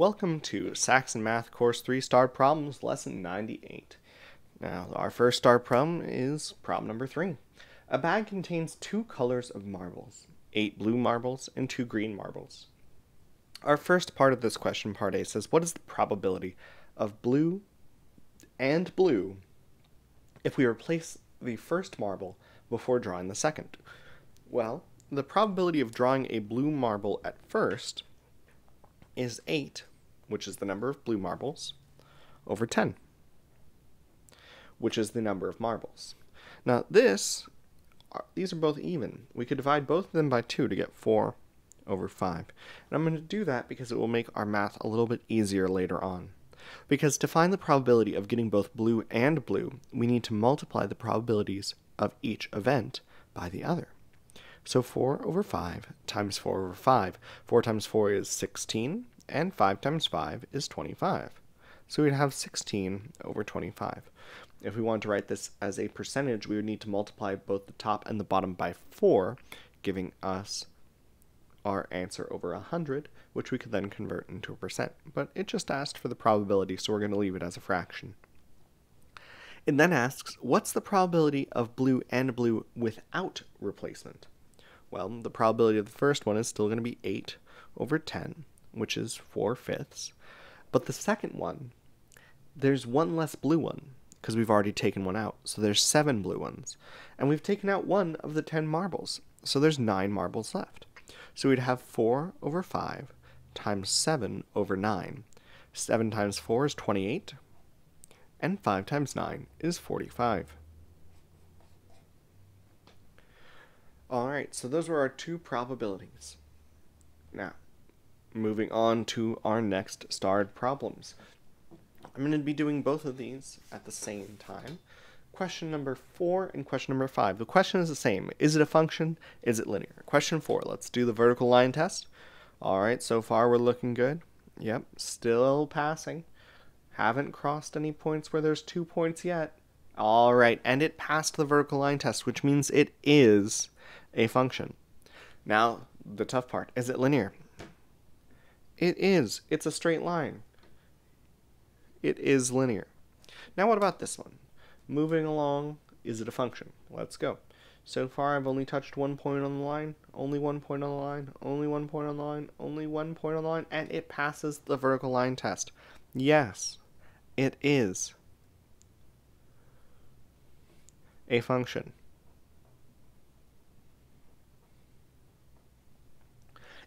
Welcome to Saxon Math Course 3 Star Problems, Lesson 98. Now, our first star problem is problem number 3. A bag contains two colors of marbles, eight blue marbles and two green marbles. Our first part of this question, part A, says what is the probability of blue and blue if we replace the first marble before drawing the second? Well, the probability of drawing a blue marble at first is 8, which is the number of blue marbles, over 10, which is the number of marbles. Now this, uh, these are both even. We could divide both of them by 2 to get 4 over 5. And I'm going to do that because it will make our math a little bit easier later on. Because to find the probability of getting both blue and blue, we need to multiply the probabilities of each event by the other. So 4 over 5 times 4 over 5. 4 times 4 is 16, and 5 times 5 is 25. So we'd have 16 over 25. If we want to write this as a percentage, we would need to multiply both the top and the bottom by 4, giving us our answer over 100, which we could then convert into a percent. But it just asked for the probability, so we're going to leave it as a fraction. It then asks, what's the probability of blue and blue without replacement? Well, the probability of the first one is still going to be 8 over 10, which is 4 fifths. But the second one, there's one less blue one, because we've already taken one out. So there's 7 blue ones. And we've taken out one of the 10 marbles. So there's 9 marbles left. So we'd have 4 over 5 times 7 over 9. 7 times 4 is 28. And 5 times 9 is 45. Alright, so those were our two probabilities. Now, moving on to our next starred problems. I'm going to be doing both of these at the same time. Question number four and question number five. The question is the same. Is it a function? Is it linear? Question four, let's do the vertical line test. Alright, so far we're looking good. Yep, still passing. Haven't crossed any points where there's two points yet. Alright, and it passed the vertical line test, which means it is a function. Now, the tough part is it linear? It is. It's a straight line. It is linear. Now, what about this one? Moving along, is it a function? Let's go. So far, I've only touched one point on the line, only one point on the line, only one point on the line, only one point on the line, and it passes the vertical line test. Yes, it is a function.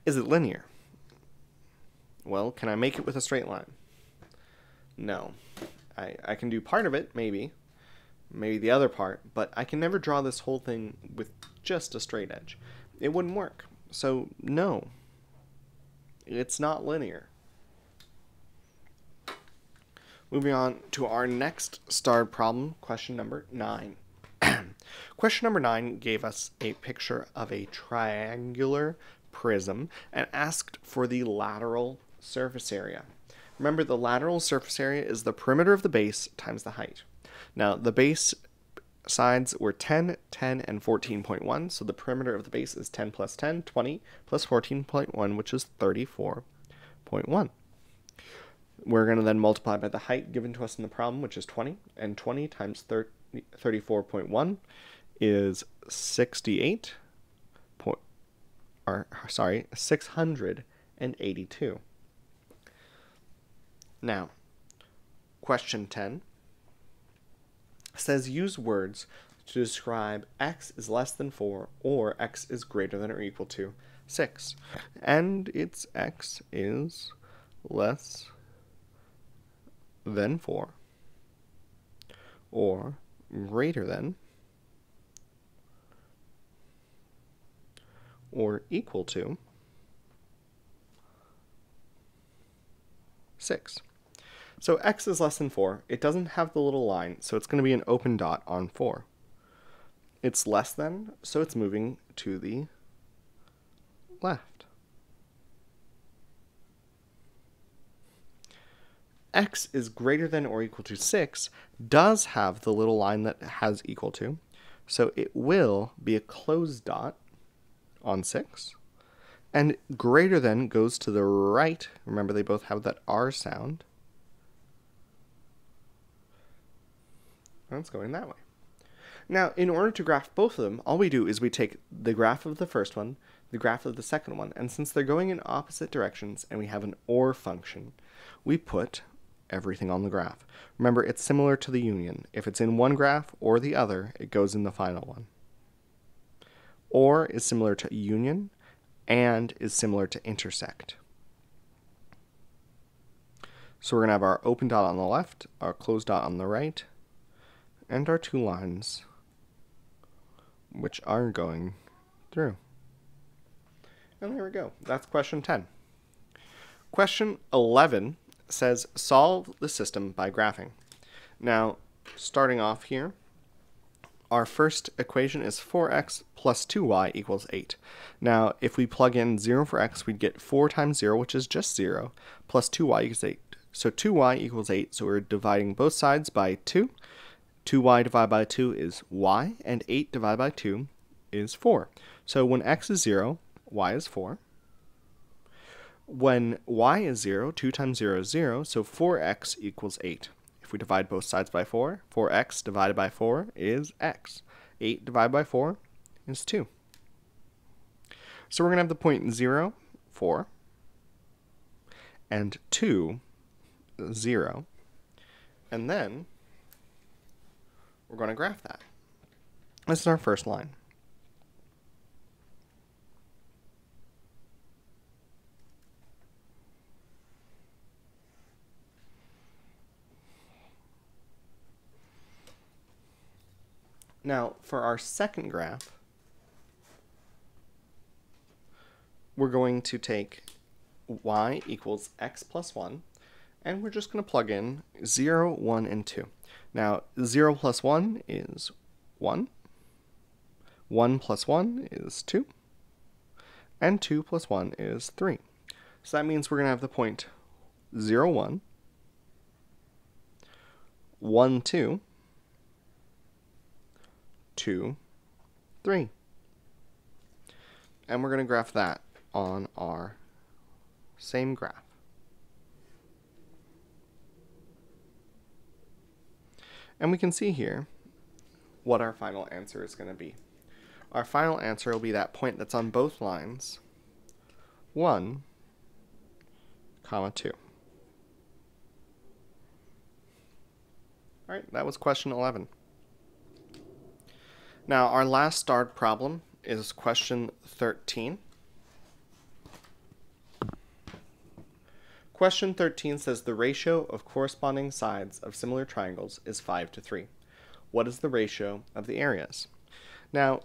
Is it linear? Well, can I make it with a straight line? No. I, I can do part of it, maybe. Maybe the other part, but I can never draw this whole thing with just a straight edge. It wouldn't work. So, no. It's not linear. Moving on to our next starred problem, question number 9. question number 9 gave us a picture of a triangular prism and asked for the lateral surface area. Remember, the lateral surface area is the perimeter of the base times the height. Now, the base sides were 10, 10, and 14.1, so the perimeter of the base is 10 plus 10, 20, plus 14.1, which is 34.1. We're going to then multiply by the height given to us in the problem, which is 20, and 20 times 34.1 is 68 or sorry, 682. Now, question 10 says use words to describe x is less than 4 or x is greater than or equal to 6. And its x is less than 4 or greater than or equal to 6. So x is less than 4. It doesn't have the little line, so it's going to be an open dot on 4. It's less than, so it's moving to the left. x is greater than or equal to 6 does have the little line that has equal to, so it will be a closed dot on 6. And greater than goes to the right. Remember, they both have that R sound. That's going that way. Now, in order to graph both of them, all we do is we take the graph of the first one, the graph of the second one, and since they're going in opposite directions and we have an OR function, we put everything on the graph. Remember, it's similar to the union. If it's in one graph or the other, it goes in the final one. OR is similar to union, and is similar to intersect. So we're going to have our open dot on the left, our closed dot on the right, and our two lines which are going through. And there we go. That's question 10. Question 11 says solve the system by graphing. Now, starting off here, our first equation is 4x plus 2y equals 8. Now, if we plug in 0 for x, we'd get 4 times 0, which is just 0, plus 2y equals 8. So 2y equals 8, so we're dividing both sides by 2. 2y divided by 2 is y, and 8 divided by 2 is 4. So when x is 0, y is 4. When y is 0, 2 times 0 is 0, so 4x equals 8. If we divide both sides by 4, 4x divided by 4 is x. 8 divided by 4 is 2. So we're going to have the point 0, 4, and 2, 0. And then we're going to graph that. This is our first line. Now, for our second graph, we're going to take y equals x plus 1, and we're just going to plug in 0, 1, and 2. Now, 0 plus 1 is 1. 1 plus 1 is 2. And 2 plus 1 is 3. So that means we're going to have the point 0, 1, 1, 2, 2, 3. And we're going to graph that on our same graph. And we can see here what our final answer is going to be. Our final answer will be that point that's on both lines, 1, comma 2. All right, that was question 11. Now, our last starred problem is question 13. Question 13 says the ratio of corresponding sides of similar triangles is 5 to 3. What is the ratio of the areas? Now,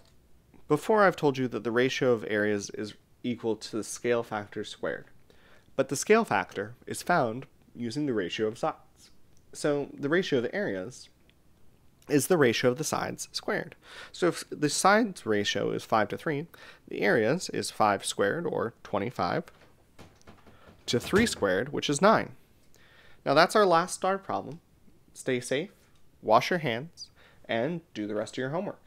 before I've told you that the ratio of areas is equal to the scale factor squared. But the scale factor is found using the ratio of sides. So the ratio of the areas is the ratio of the sides squared. So if the sides ratio is 5 to 3, the areas is 5 squared, or 25, to 3 squared, which is 9. Now that's our last star problem. Stay safe, wash your hands, and do the rest of your homework.